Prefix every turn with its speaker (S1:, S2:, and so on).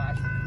S1: flash